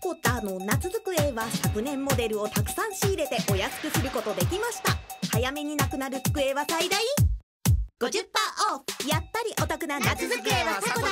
コタの夏机は昨年モデルをたくさん仕入れてお安くすることできました。早めになくなる机は最大。50%オフ。やっぱりお得な夏机はサコだ